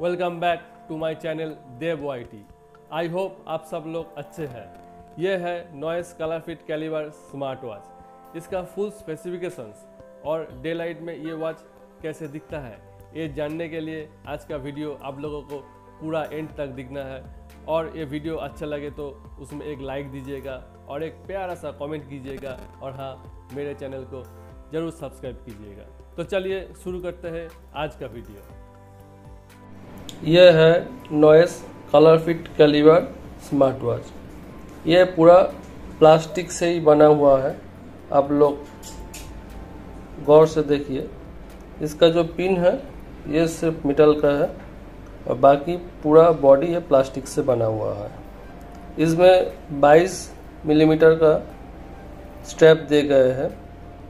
Welcome back to my channel Dev Y T I hope आप सब लोग अच्छे हैं। यह है noise colour fit calibre smart watch. इसका फुल स्पेसिफिकेशंस और डे लाइट में ये वॉच कैसे दिखता है, ये जानने के लिए आज का वीडियो आप लोगों को पूरा एंड तक दिखना है। और ये वीडियो अच्छा लगे तो उसमें एक लाइक दीजिएगा और एक प्यारा सा कमेंट कीजिएगा और हाँ मेरे चैनल को ज़रूर सब्सक्राइब कीजिएगा। तो चलिए शुरू करते हैं आज का वीडियो। यह है noise colour fit calibre smart watch यह पूरा प्लास्टिक से ही बना हुआ है। आप लोग गौर से देखिए। इसका जो पिन है, ये सिर्फ़ मेटल का है और बाकी पूरा बॉडी है प्लास्टिक से बना हुआ है। इसमें 22 मिलीमीटर का स्ट्रैप दे गए हैं।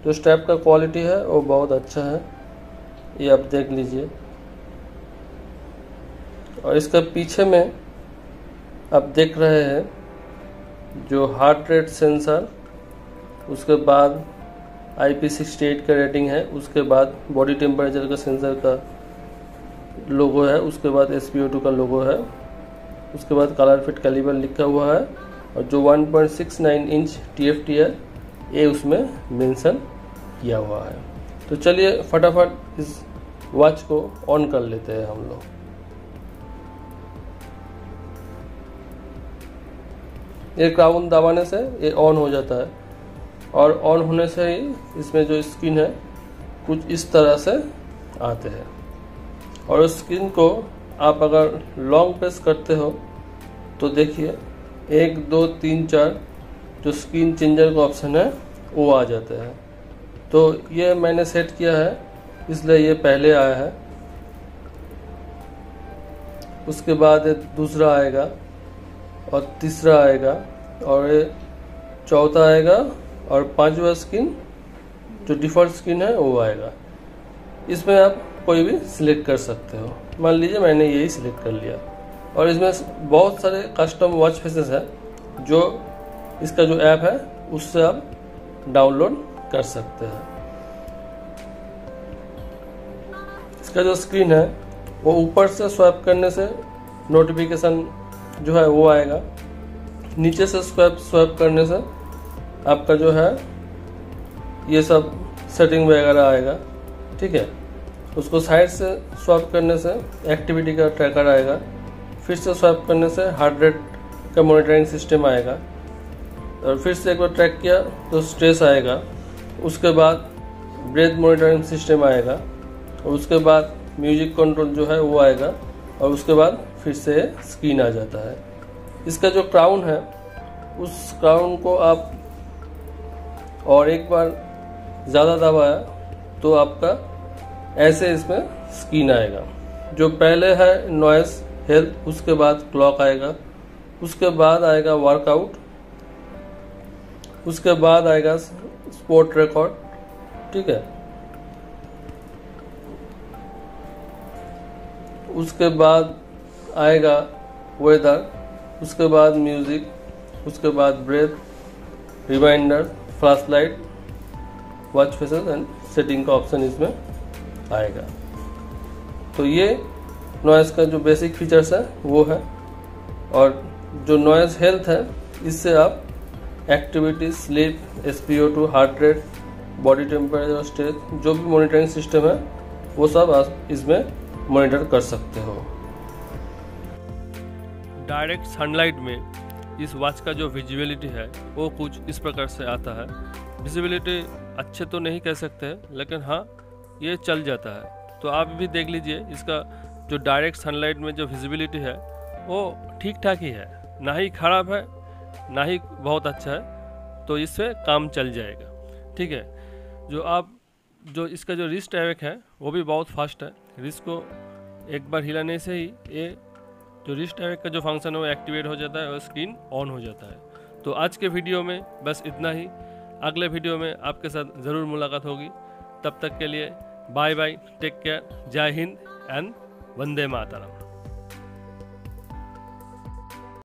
जो स्ट्रैप का क्वालिटी है, वो बहुत अच्छा है। ये आप देख लीजिए। और इसका पीछे में आप देख रहे हैं जो हार्ट रेट सेंसर उसके बाद आई पी सिक्सटी एट का रेटिंग है, उसके बाद बॉडी टेम्परेचर का सेंसर का लोगो है, उसके बाद एस पी ओ टू का लोगो है, उसके बाद कलर फिट कैलिबर लिखा हुआ है और जो 1.69 इंच टी एफ़ टी है, ये उसमें मेंशन किया हुआ है। तो चलिए फटाफट इस वॉच को ऑन कर लेते हैं हम लोग। ये क्राउन दबाने से ये ऑन हो जाता है। और ऑन होने से ही इसमें जो स्किन है, कुछ इस तरह से आते हैं। और उस स्क्रीन को आप अगर लॉन्ग प्रेस करते हो तो देखिए, एक, दो, तीन, चार जो स्क्रीन चेंजर का ऑप्शन है, वो आ जाते हैं। तो ये मैंने सेट किया है, इसलिए ये पहले आया है। उसके बाद दूसरा आएगा। और तीसरा आएगा, और चौथा आएगा, और पांचवा स्किन जो डिफ़ॉल्ट स्किन है, वो आएगा। इसमें आप कोई भी सिलेक्ट कर सकते हो। मान लीजिए मैंने यही सिलेक्ट कर लिया। और इसमें बहुत सारे कस्टम वॉच फेसेस है, जो इसका जो ऐप है, उससे आप डाउनलोड कर सकते हैं। इसका जो स्क्रीन है, वो ऊपर से स्वैप करने से नोटिफिकेशन जो है वो आएगा। नीचे से स्वैप स्वैप करने से आपका जो है ये सब सेटिंग वगैरह आएगा, ठीक है? उसको साइड से स्वैप करने से एक्टिविटी का ट्रैकर आएगा। फिर से स्वैप करने से हार्ट रेट का मॉनिटरिंग सिस्टम आएगा। और फिर से एक बार ट्रैक किया तो स्ट्रेस आएगा। उसके बाद ब्रेथ मॉनिटरिंग सिस्टम आएगा। और उसके बाद म्यूज़िक कंट्रोल जो है वो आएगा। और उसके बाद फिर से स्क्रीन आ जाता है। इसका जो क्राउन है, उस क्राउन को आप और एक बार ज़्यादा दबाया तो आपका ऐसे इसमें स्क्रीन आएगा। जो पहले है नॉइस हेल्थ उसके बाद क्लॉक आएगा। उसके बाद आएगा वर्कआउट उसके बाद आएगा स्पोर्ट रिकॉर्ड ठीक है? उसके बाद आएगा वेदर उसके बाद म्यूज़िक उसके बाद breath reminder flash light watch faces and setting का ऑप्शन इसमें आएगा। तो ये नॉइस का जो बेसिक फीचर्स है, वो है। और जो नॉइस हेल्थ है, इससे आप activity sleep S P O two heart rate body temperature stage जो भी मॉनिटरिंग सिस्टम है, वो सब आप इसमें मॉनिटर कर सकते हो। डायरेक्ट सनलाइट में इस वॉच का जो विजिबिलिटी है, वो कुछ इस प्रकार से आता है। विजिबिलिटी अच्छे तो नहीं कह सकते, लेकिन हाँ ये चल जाता है। तो आप भी देख लीजिए, इसका जो डायरेक्ट सनलाइट में जो विजिबिलिटी है, वो ठीक ठाक ही है। ना ही खराब है, ना ही बहुत अच्छा है तो इससे काम चल जाएगा। ठीक है, जो आप, जो इसका जो रिस्ट एवेक है, वो भी बहुत फास्ट है। रिस्ट को एक बार हिलाने से ही ये जो रिस्ट डायरेक्ट का जो फ़ंक्शन है वो एक्टिवेट हो जाता है और स्क्रीन ऑन हो जाता है। तो आज के वीडियो में बस इतना ही। अगले वीडियो में आपके साथ ज़रूर मुलाकात होगी। तब तक के लिए बाय बाय टेक केयर जय हिंद एंड वंदे मातरम।